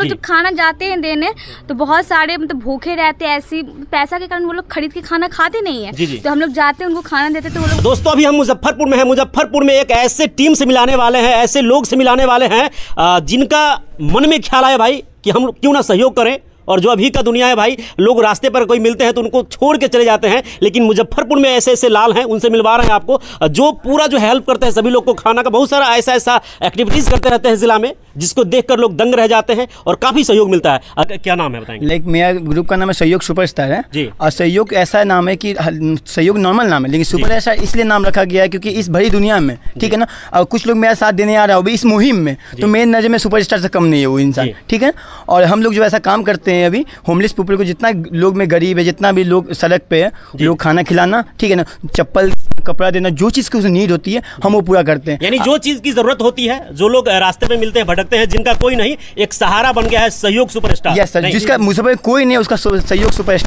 जी, हैं देने तो बहुत सारे मतलब भूखे रहते ऐसी पैसा के कारण वो लोग खरीद के खाना खाते नहीं है। तो हम लोग जाते हैं उनको खाना देते तो वो लोग दोस्तों अभी हम मुजफ्फरपुर में है। मुजफ्फरपुर में एक ऐसे टीम से मिलाने वाले हैं ऐसे लोग से मिलाने वाले हैं जिनका मन में ख्याल आया भाई कि हम क्यों ना सहयोग करें। और जो अभी का दुनिया है भाई लोग रास्ते पर कोई मिलते हैं तो उनको छोड़ के चले जाते हैं लेकिन मुजफ्फरपुर में ऐसे ऐसे लाल हैं उनसे मिलवा रहे हैं आपको। जो पूरा जो हेल्प करते हैं सभी लोग को खाना का बहुत सारा ऐसा ऐसा एक्टिविटीज़ करते रहते हैं जिला में जिसको देखकर लोग दंग रह जाते हैं और काफ़ी सहयोग मिलता है। क्या नाम है बताएँगे? लाइक मेरा ग्रुप का नाम है सहयोग सुपरस्टार है। जी। और सहयोग ऐसा नाम है कि सहयोग नॉर्मल नाम है लेकिन सुपर स्टार इसलिए नाम रखा गया है क्योंकि इस भरी दुनिया में ठीक है ना? और कुछ लोग मेरा साथ देने आ रहा हो इस मुहिम में। तो मेरी नज़र में सुपरस्टार से कम नहीं है वो इंसान ठीक है? और हम लोग जो ऐसा काम करते हैं अभी। होमलेस पीपल को जितना लोग में गरीब है जितना भी लोग सड़क पे है लोग खाना खिलाना ठीक है ना चप्पल कपड़ा देना जो चीज़ की उसे नीड होती है हम वो पूरा करते हैं। यानी जो चीज़ की ज़रूरत होती है जो लोग रास्ते में मिलते हैं भटकते हैं जिनका कोई नहीं एक सहारा बन गया है सहयोग सुपरस्टार। यस सर जिसका मुझे कोई नहीं है उसका सहयोग सुपर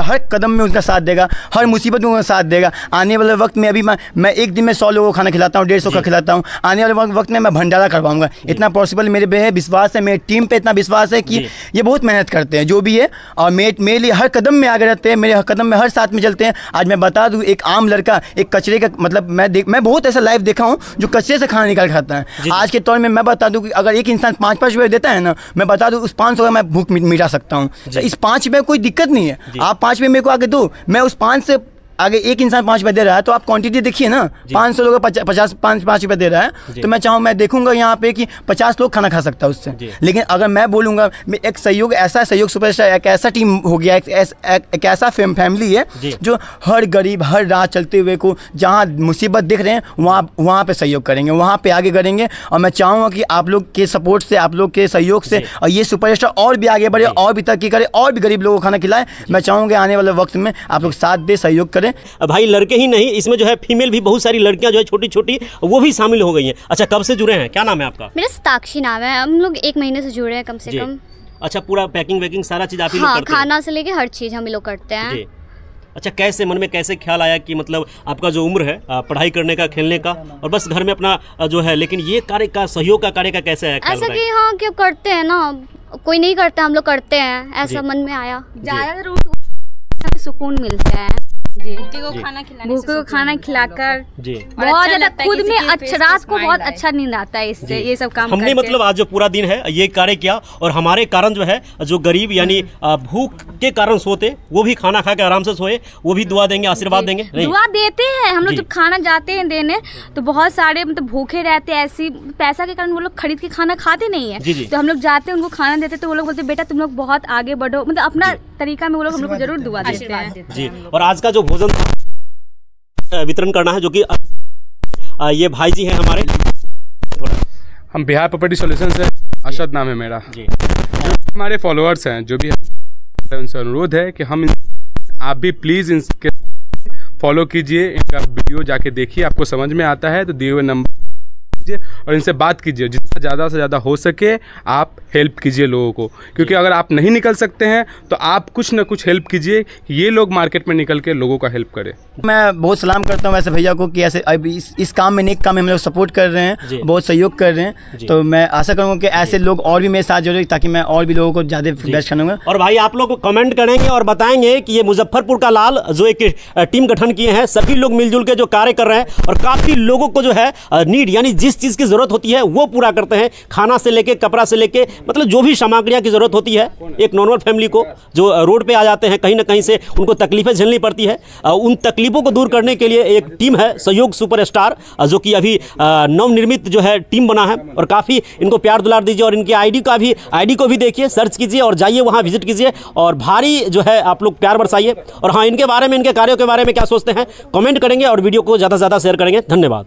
हर कदम में उनका साथ देगा हर मुसीबत में उनका साथ देगा। आने वाले वक्त में अभी मैं मैं एक दिन में सौ लोगों को खाना खिलाता हूँ डेढ़ सौ का खिलाता हूँ। आने वाले वक्त में मैं भंडारा करवाऊँगा। इतना पॉसिबल मेरे पे है विश्वास है मेरी टीम पर इतना विश्वास है कि ये बहुत मेहनत करते हैं जो भी है। और मेरे मेरे लिए हर कदम में आगे रहते हैं मेरे हर कदम में हर साथ में चलते हैं। आज मैं बता दूँ एक आम लड़का एक कचरे का मतलब मैं देख मैं बहुत ऐसा लाइफ देखा हूँ जो कचरे से खाना निकाल खाता है। आज के तौर में मैं बता दूँ कि अगर एक इंसान पाँच पाँच रुपये देता है ना मैं बता दूँ उस पाँच सौ का मैं भूख मिटा सकता हूँ। इस पाँच रुपये कोई दिक्कत नहीं है। आप पाँच रुपये मेरे को आके दो। मैं उस पाँच से आगे एक इंसान पाँच रुपये दे रहा है तो आप क्वांटिटी देखिए ना पाँच सौ लोग पचा- पचास पाँच पाँच रुपये दे रहा है तो मैं चाहूँ मैं देखूँगा यहाँ पे कि पचास लोग खाना खा सकता है उससे। लेकिन अगर मैं बोलूँगा मैं एक सहयोग ऐसा सहयोग सुपरस्टार एक ऐसा टीम हो गया एक, ऐस- एक, एक ऐसा फैम, फैमिली है जो। हर गरीब हर राह चलते हुए को जहाँ मुसीबत दिख रहे हैं वहाँ वहाँ पर सहयोग करेंगे वहाँ पर आगे करेंगे। और मैं चाहूँगा कि आप लोग के सपोर्ट से आप लोग के सहयोग से और ये सुपरस्टार और भी आगे बढ़े और भी तरक्की करे और भी गरीब लोगों को खाना खिलाए। मैं चाहूँगा आने वाले वक्त में आप लोग साथ दे सहयोग करें। अ, भाई लड़के ही नहीं इसमें जो है फीमेल भी बहुत सारी लड़कियाँ जो है छोटी छोटी वो भी शामिल हो गई हैं। अच्छा कब से जुड़े हैं? क्या नाम है आपका? मेरा साक्षी नाम है। हम लोग एक महीने से जुड़े हैं कम से कम। अच्छा पूरा पैकिंग वैकिंग सारा चीज़ आप ही हाँ खाना से लेके हर चीज़ हम लोग करते हैं। अच्छा कैसे मन में कैसे ख्याल आया कि मतलब आपका जो उम्र है पढ़ाई करने का खेलने का और बस घर में अपना जो है लेकिन ये कार्य का सहयोग का कार्य का कैसे है ऐसा कि हाँ कि अब करते हैं ना। कोई नहीं करता हम लोग करते हैं। ऐसा मन में आया। ज़्यादातर सुकून मिलता है। भूखे जी। खाना खिलाने भूखे को खाना खिलाकर जी। बहुत अच्छा ज़्यादा खुद में अच्छा रात को बहुत अच्छा नींद आता है इससे ये सब काम हमने मतलब आज जो पूरा दिन है ये कार्य किया और हमारे कारण जो है जो गरीब यानी भूख के कारण सोते वो भी खाना खा के आराम से सोए वो भी दुआ देंगे आशीर्वाद देंगे दुआ देते हैं हम लोग जब खाना जाते हैं देने तो बहुत सारे मतलब भूखे रहते हैं ऐसी पैसा के कारण वो लोग खरीद के खाना खाते नहीं है। तो हम लोग जाते हैं उनको खाना देते तो वो लोग बोलते बेटा तुम लोग बहुत आगे बढ़ो। मतलब अपना तरीका में वो लोग हम लोग को ज़रूर दुआ देते हैं। जी। और आज का जो भोजन वितरण करना है जो कि ये भाई जी हैं हमारे। थोड़ा। हम बिहार प्रॉपर्टी सोल्यूशन से अशद नाम है मेरा। जी। हमारे फॉलोअर्स हैं जो भी है उनसे अनुरोध है कि हम आप भी प्लीज़ इनके फॉलो कीजिए इनका वीडियो जाके देखिए आपको समझ में आता है तो दिए हुए नंबर कीजिए और इनसे बात कीजिए। जितना ज़्यादा से ज़्यादा हो सके आप हेल्प कीजिए लोगों को। क्योंकि अगर आप नहीं निकल सकते हैं तो आप कुछ ना कुछ हेल्प कीजिए कि ये लोग मार्केट में निकल के लोगों का हेल्प करें। मैं बहुत सलाम करता हूँ वैसे भैया को कि ऐसे अब इस, इस काम में नेक काम में हम लोग सपोर्ट कर रहे हैं बहुत सहयोग कर रहे हैं। तो मैं आशा करूँगा कि ऐसे लोग और भी मेरे साथ जुड़े ताकि मैं और भी लोगों को ज़्यादा बेस्ट करूँगा। और भाई आप लोग कमेंट करेंगे और बताएँगे कि ये मुजफ्फरपुर का लाल जो एक टीम गठन किए हैं सभी लोग मिलजुल के जो कार्य कर रहे हैं और काफ़ी लोगों को जो है नीड यानी जिस चीज़ की ज़रूरत होती है वो पूरा करते हैं। खाना से लेके कपड़ा से लेके मतलब जो भी सामग्रियाँ की ज़रूरत होती है एक नॉर्मल फैमिली को जो रोड पे आ जाते हैं कहीं ना कहीं से उनको तकलीफें झेलनी पड़ती है। उन तकलीफों को दूर करने के लिए एक टीम है सहयोग सुपर स्टार जो कि अभी नवनिर्मित जो है टीम बना है। और काफ़ी इनको प्यार दुलार दीजिए और इनकी आईडी का भी आईडी को भी देखिए सर्च कीजिए और जाइए वहाँ विज़िट कीजिए। और भारी जो है आप लोग प्यार बरसाइए। और हाँ इनके बारे में इनके कार्यों के बारे में क्या सोचते हैं कमेंट करेंगे और वीडियो को ज़्यादा से ज़्यादा शेयर करेंगे। धन्यवाद।